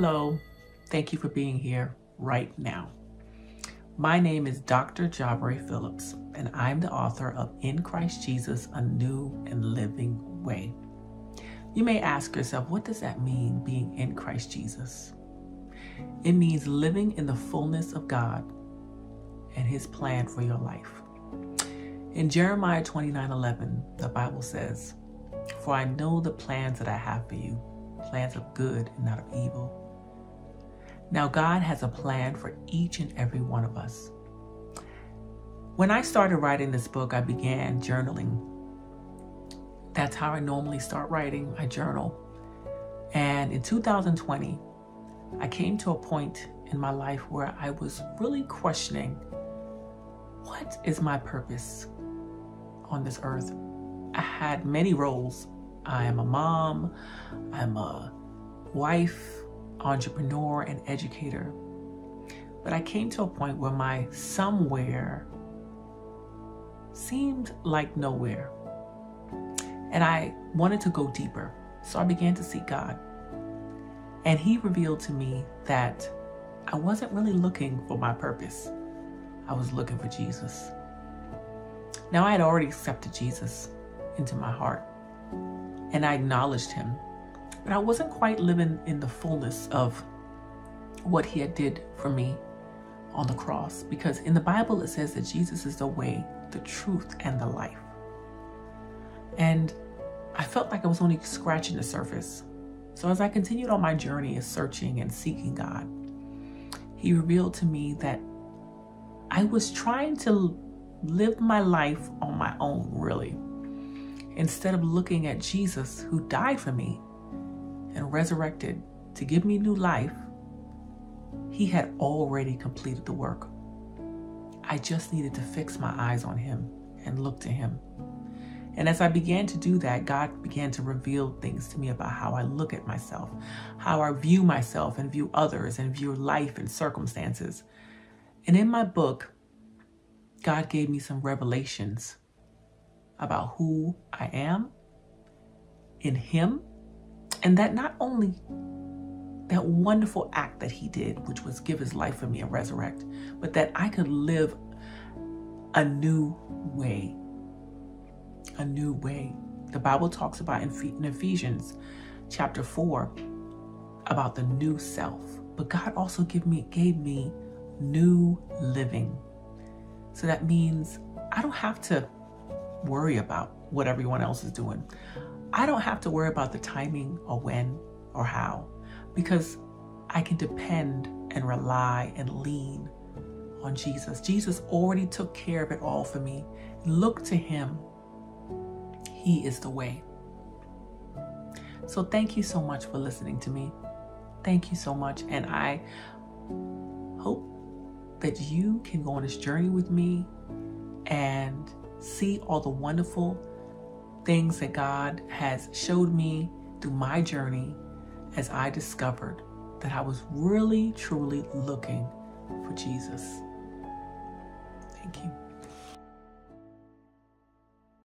Hello, thank you for being here right now. My name is Dr. Javare' Phillips, and I'm the author of In Christ Jesus, A New and Living Way. You may ask yourself, what does that mean, being in Christ Jesus? It means living in the fullness of God and His plan for your life. In Jeremiah 29 11, the Bible says, For I know the plans that I have for you plans of good and not of evil. Now, God has a plan for each and every one of us. When I started writing this book, I began journaling. That's how I normally start writing. I journal. And in 2020, I came to a point in my life where I was really questioning what is my purpose on this earth? I had many roles I am a mom, I'm a wife, entrepreneur, and educator. But I came to a point where my somewhere seemed like nowhere. And I wanted to go deeper. So I began to seek God. And He revealed to me that I wasn't really looking for my purpose, I was looking for Jesus. Now, I had already accepted Jesus into my heart and I acknowledged him. But I wasn't quite living in the fullness of what he had did for me on the cross because in the Bible it says that Jesus is the way, the truth, and the life. And I felt like I was only scratching the surface. So as I continued on my journey of searching and seeking God, he revealed to me that I was trying to live my life on my own, really instead of looking at Jesus who died for me and resurrected to give me new life, he had already completed the work. I just needed to fix my eyes on him and look to him. And as I began to do that, God began to reveal things to me about how I look at myself, how I view myself and view others and view life and circumstances. And in my book, God gave me some revelations about who I am in Him, and that not only that wonderful act that He did, which was give His life for me and resurrect, but that I could live a new way. A new way. The Bible talks about in Ephesians chapter 4 about the new self. But God also give me, gave me new living. So that means I don't have to worry about what everyone else is doing. I don't have to worry about the timing or when or how because I can depend and rely and lean on Jesus. Jesus already took care of it all for me. Look to Him, He is the way. So, thank you so much for listening to me. Thank you so much. And I hope that you can go on this journey with me and see all the wonderful things that God has showed me through my journey as I discovered that I was really, truly looking for Jesus. Thank you.